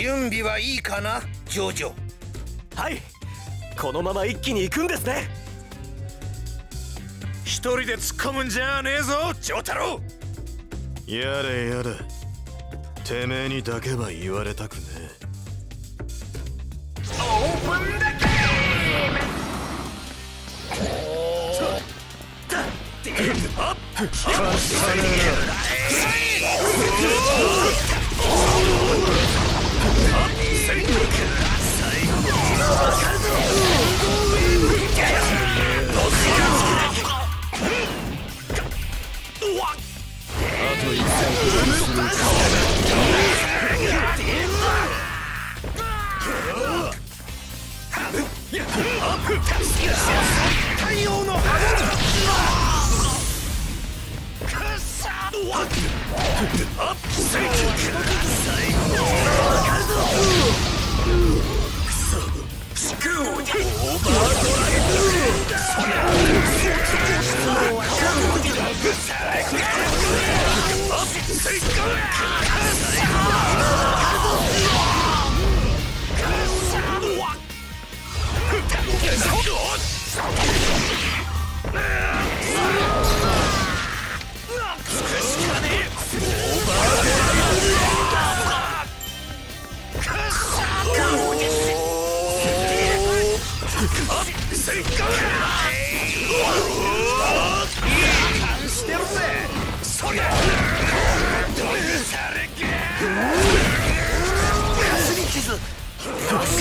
準備はいいかなジョジョ。はい。このまま一気に行くんですね。一人で突っ込むんじゃねえぞ丈太郎。やれやれ。てめえにだけは言われたくねえ。オープンだ Up!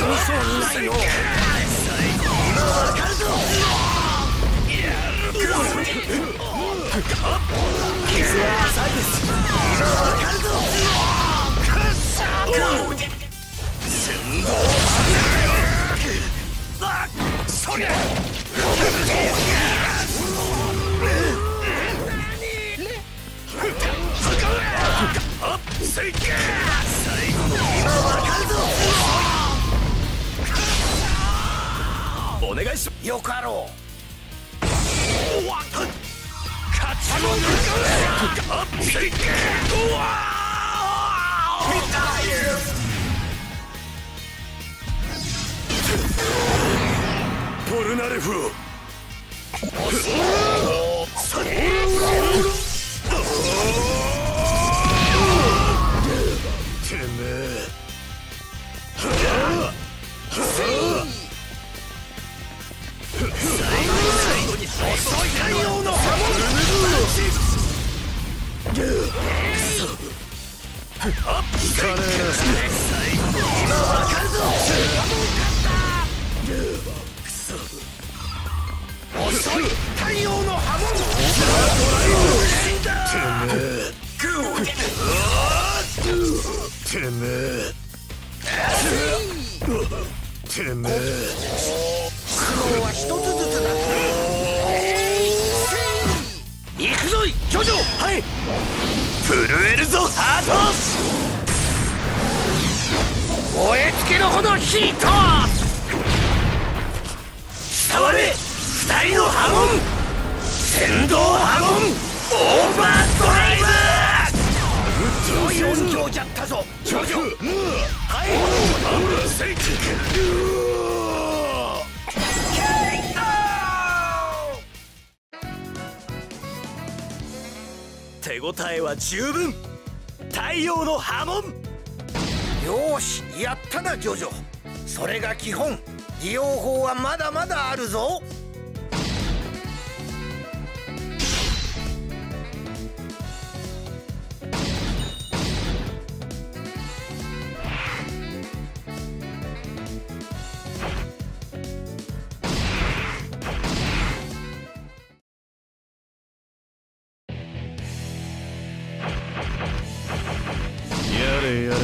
お願いしよかろう。ポルナレフ。ててめえ苦労は一つずつだ。震えるぞハート燃え尽きるほどヒート伝われ二人の波紋！先導波紋！オーバードライブ！良い音響じゃったぞ。ジョジョはい。セイキ手応えは十分。太陽の波紋。よしやったなジョジョ。それが基本。利用法はまだまだあるぞ。でやれば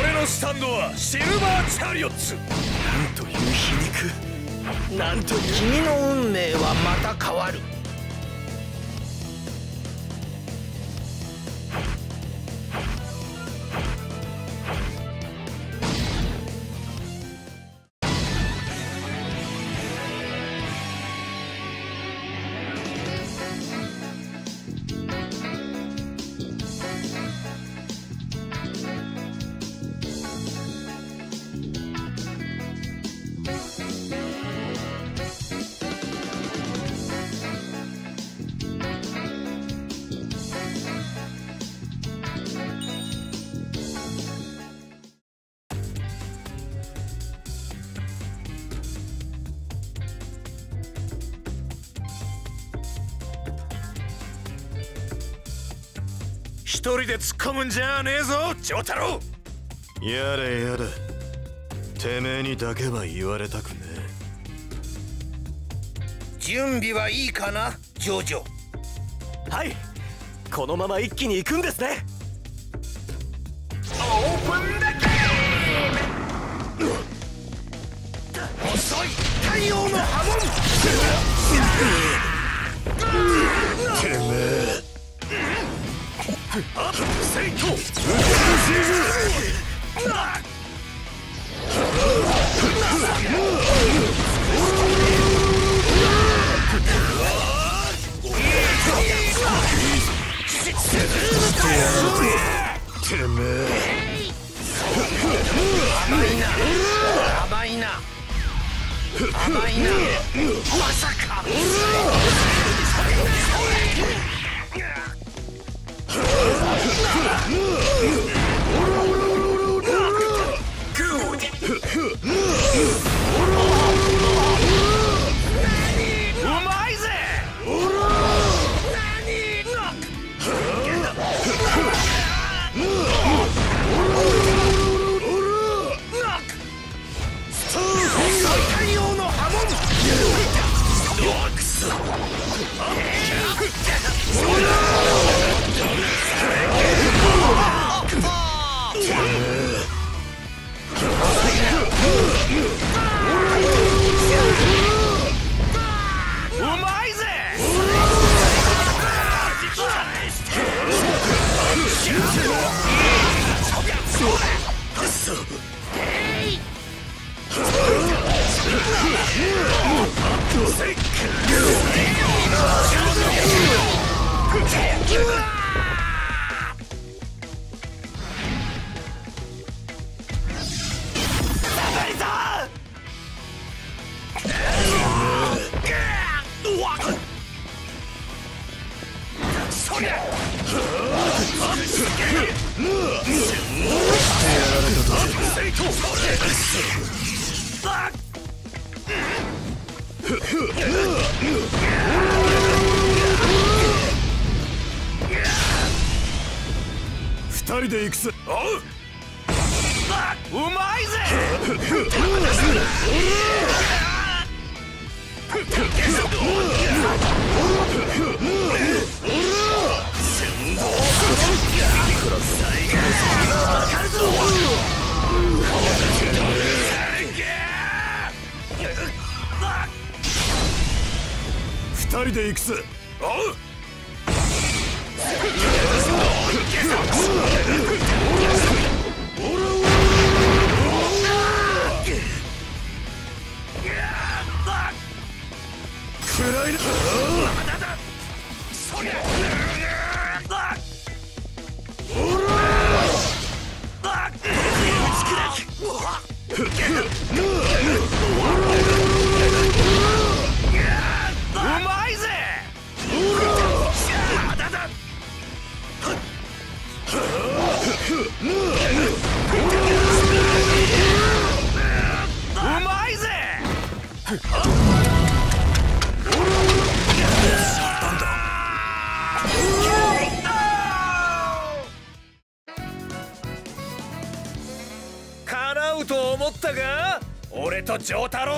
俺のスタンドはシルバーチャリオッツ。なんという皮肉。なんという君の運命はまた変わる。一人で突っ込むんじゃねえぞ丈太郎。やれやれ。てめえにだけは言われたくね準備はいいかなジョジョ。はい。このまま一気に行くんですね。オープンだ二人で行くぜ。おう。うまいぜで行くぜ。おう。暗いな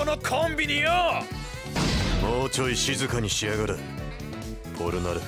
このコンビによ。もうちょい静かにしやがれ。ポルナル